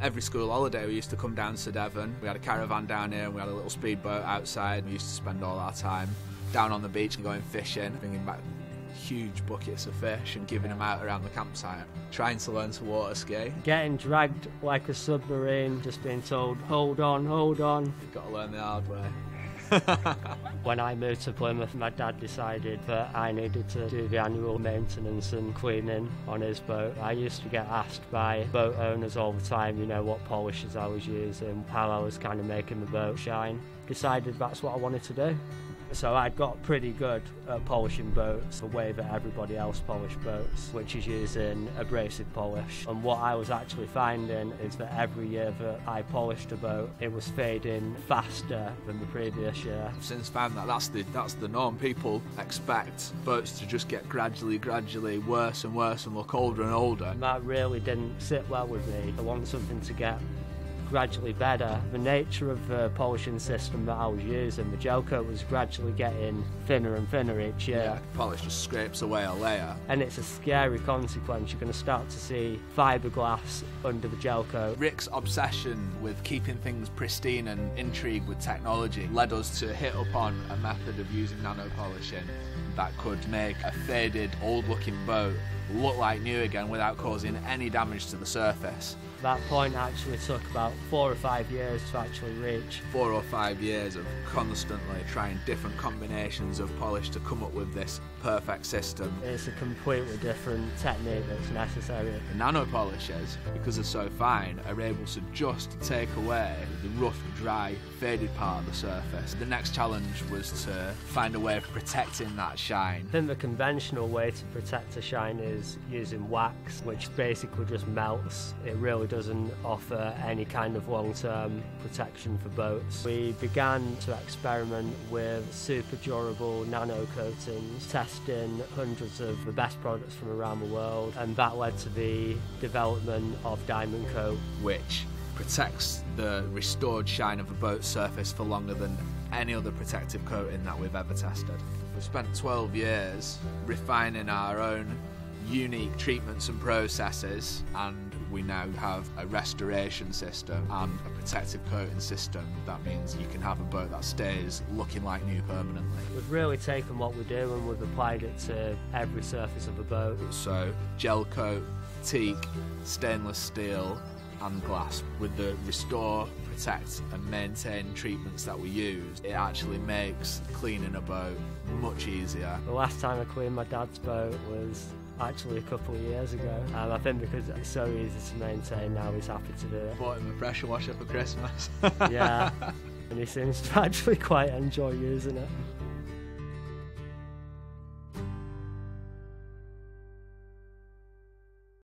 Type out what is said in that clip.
Every school holiday, we used to come down to Devon. We had a caravan down here and we had a little speedboat outside. We used to spend all our time down on the beach and going fishing, bringing back huge buckets of fish and giving them out around the campsite, trying to learn to water ski. Getting dragged like a submarine, just being told, hold on, hold on. You've got to learn the hard way. when I moved to Plymouth, my dad decided that I needed to do the annual maintenance and cleaning on his boat. I used to get asked by boat owners all the time, you know, what polishes I was using, how I was kind of making the boat shine. Decided that's what I wanted to do. So I got pretty good at polishing boats the way that everybody else polished boats, which is using abrasive polish. And what I was actually finding is that every year that I polished a boat, it was fading faster than the previous year. I've since found that that's the that's the norm. People expect boats to just get gradually, gradually worse and worse and look older and older. And that really didn't sit well with me. I wanted something to get gradually better. The nature of the polishing system that I was using, the gel coat was gradually getting thinner and thinner each year. Yeah, polish just scrapes away a layer. And it's a scary consequence. You're going to start to see fiberglass under the gel coat. Rick's obsession with keeping things pristine and intrigue with technology led us to hit upon a method of using nano polishing that could make a faded, old looking boat look like new again without causing any damage to the surface. That point actually took about four or five years to actually reach. Four or five years of constantly trying different combinations of polish to come up with this perfect system. It's a completely different technique that's necessary. The nano polishes, because they're so fine, are able to just take away the rough, dry, faded part of the surface. The next challenge was to find a way of protecting that shine. I think the conventional way to protect a shine is using wax, which basically just melts. It really doesn't offer any kind of long-term protection for boats. We began to experiment with super durable nano coatings, testing hundreds of the best products from around the world, and that led to the development of Diamond Coat, which protects the restored shine of a boat's surface for longer than any other protective coating that we've ever tested. We've spent 12 years refining our own unique treatments and processes, and we now have a restoration system and a protective coating system. That means you can have a boat that stays looking like new permanently. We've really taken what we do and we've applied it to every surface of a boat. So, gel coat, teak, stainless steel, and glass. With the restore, protect, and maintain treatments that we use, it actually makes cleaning a boat much easier. The last time I cleaned my dad's boat was actually a couple of years ago. Um, I think because it's so easy to maintain now, he's happy to do it. Bought him a pressure washer for Christmas. yeah, and he seems to actually quite enjoy using it.